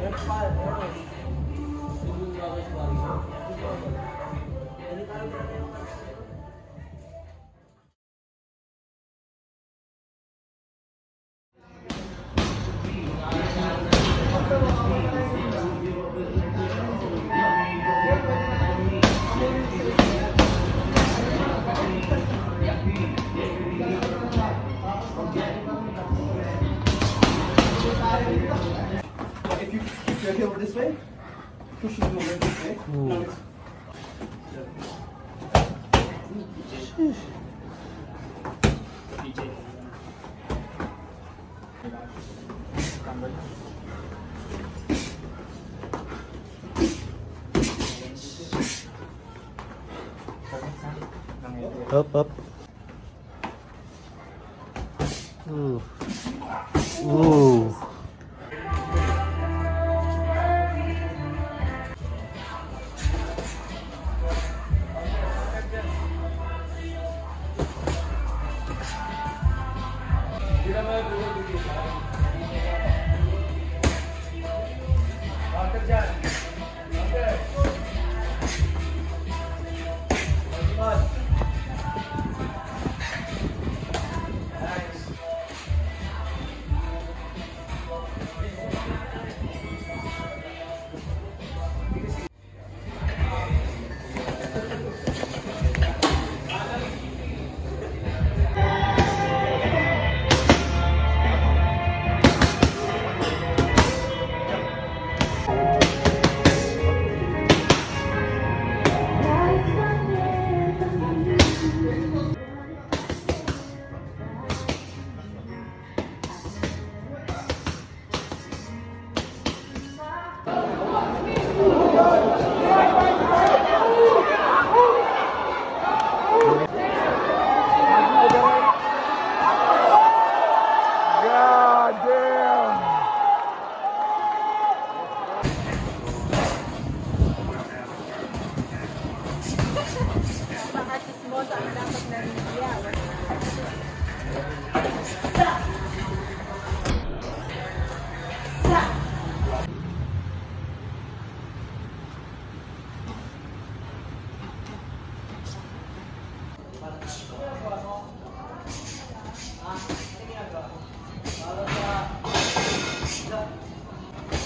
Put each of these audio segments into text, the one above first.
That's this way, push it over this way. Now it's Up, up. Ooh. Ooh.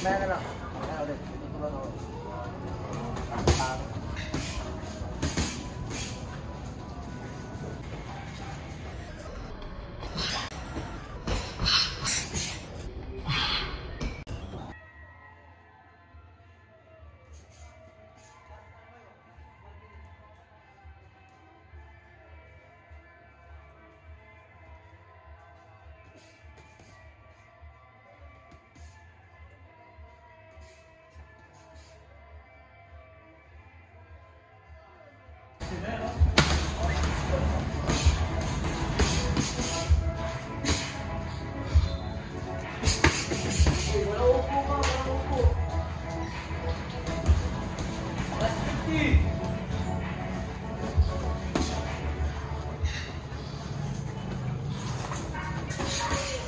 Meron lang. Meron ulit. Hindi ko lang ulit. Ang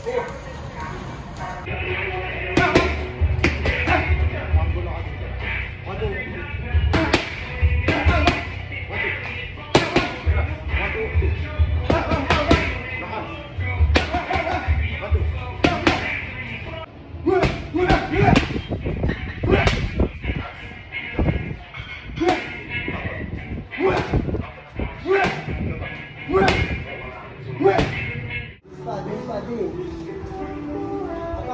Four.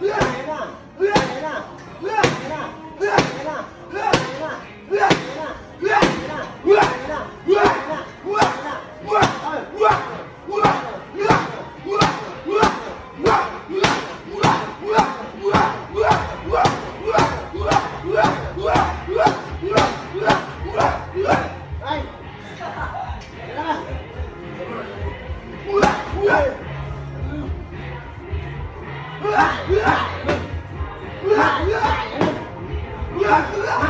Yeah. Ah!